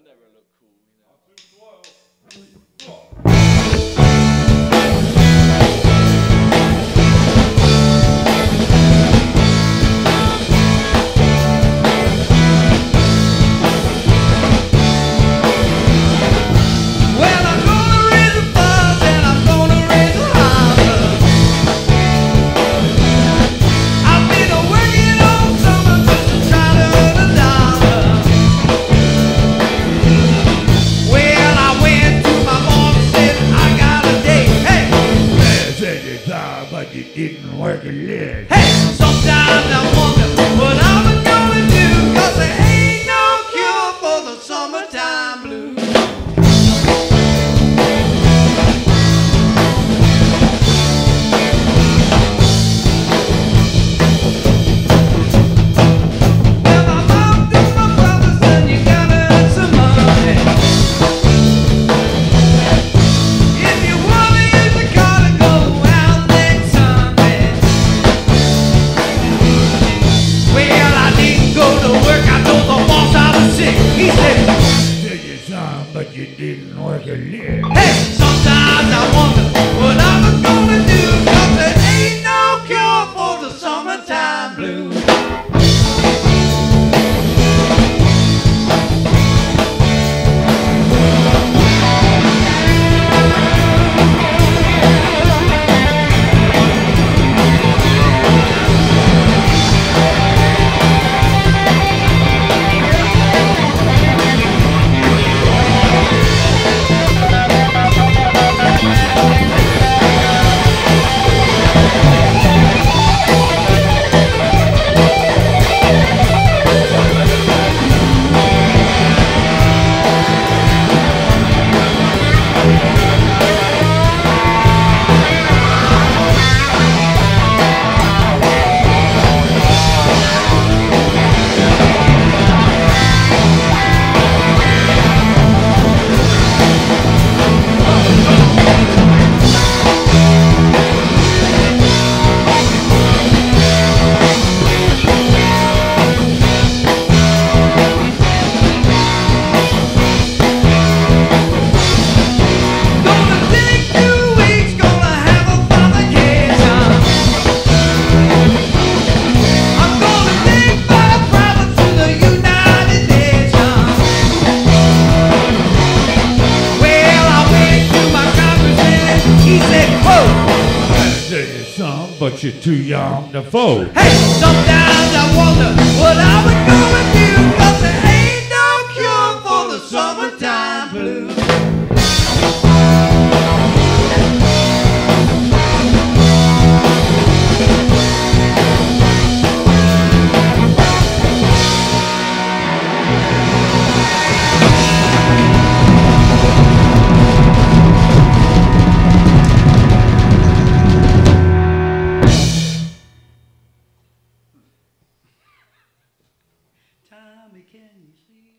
I never look cool, you know. He said, "Tell you something, but you didn't want to live. Hey! but you're too young to fold. Hey, sometimes I wonder what I would do if you. she